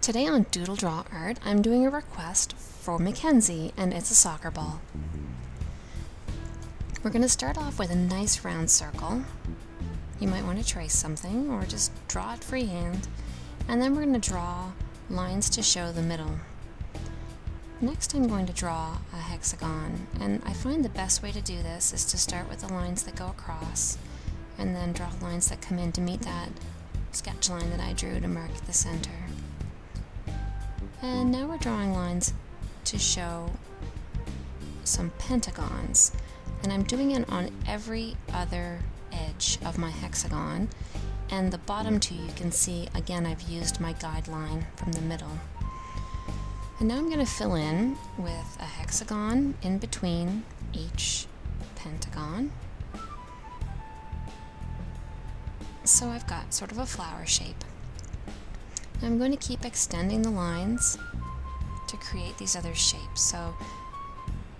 Today on Doodle Draw Art, I'm doing a request for Mackenzie, and it's a soccer ball. We're going to start off with a nice round circle. You might want to trace something or just draw it freehand. And then we're going to draw lines to show the middle. Next I'm going to draw a hexagon, and I find the best way to do this is to start with the lines that go across, and then draw lines that come in to meet that sketch line that I drew to mark the center. And now we're drawing lines to show some pentagons, and I'm doing it on every other edge of my hexagon, and the bottom two you can see, again I've used my guideline from the middle. And now I'm going to fill in with a hexagon in between each pentagon. So I've got sort of a flower shape. I'm going to keep extending the lines to create these other shapes. So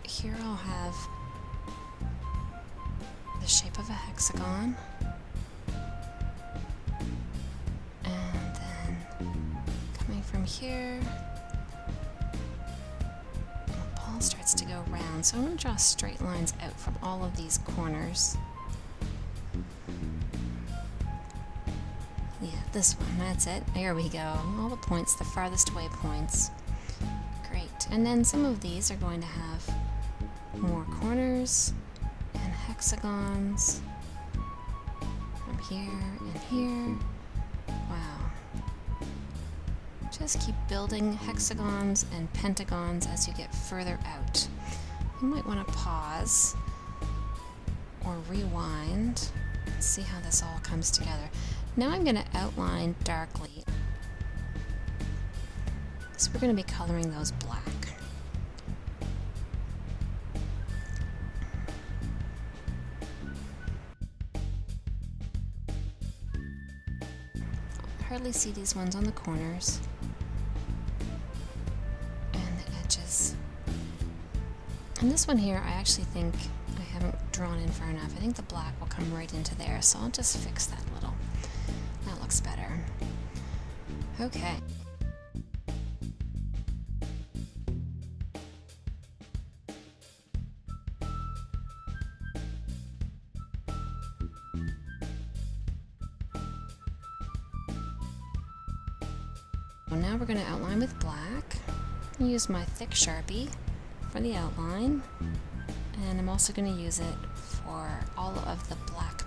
here I'll have the shape of a hexagon. And then coming from here, the ball starts to go round. So I'm going to draw straight lines out from all of these corners. This one, that's it. There we go. All the points, the farthest away points. Great. And then some of these are going to have more corners and hexagons from here and here. Wow. Just keep building hexagons and pentagons as you get further out. You might want to pause or rewind and see how this all comes together. Now I'm going to outline darkly. So we're going to be coloring those black. hardly see these ones on the corners. And the edges. And this one here, I actually think I haven't drawn in far enough. I think the black will come right into there, so I'll just fix that a little. Looks better. Okay. Well, now we're going to outline with black. Use my thick Sharpie for the outline and I'm also going to use it for all of the black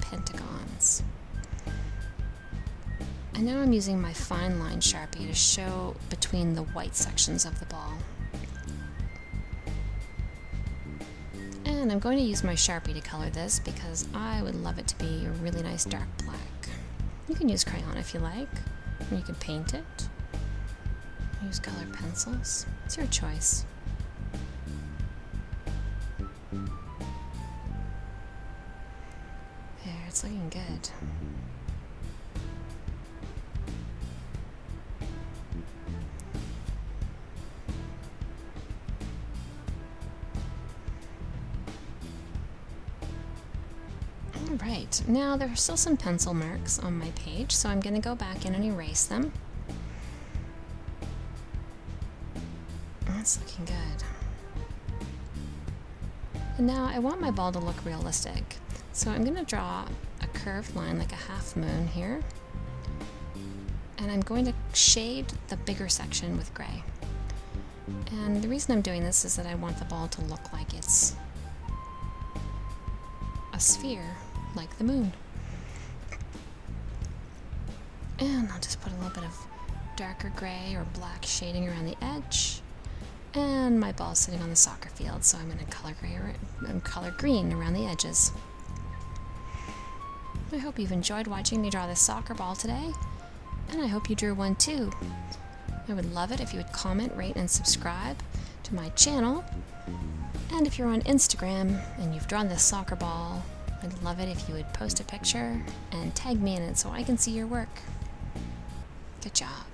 pentagons. And now I'm using my fine line Sharpie to show between the white sections of the ball. And I'm going to use my Sharpie to color this because I would love it to be a really nice dark black. You can use crayon if you like, or you can paint it. Use colored pencils. It's your choice. There, it's looking good. Alright, now there are still some pencil marks on my page, so I'm going to go back in and erase them. That's looking good. And now I want my ball to look realistic. So I'm going to draw a curved line like a half moon here. And I'm going to shade the bigger section with gray. And the reason I'm doing this is that I want the ball to look like it's a sphere, like the moon. And I'll just put a little bit of darker gray or black shading around the edge. And my ball's sitting on the soccer field, so I'm going to color gray or um, color green around the edges. I hope you've enjoyed watching me draw this soccer ball today, and I hope you drew one too. I would love it if you would comment, rate, and subscribe to my channel. And if you're on Instagram and you've drawn this soccer ball, I'd love it if you would post a picture and tag me in it so I can see your work. Good job.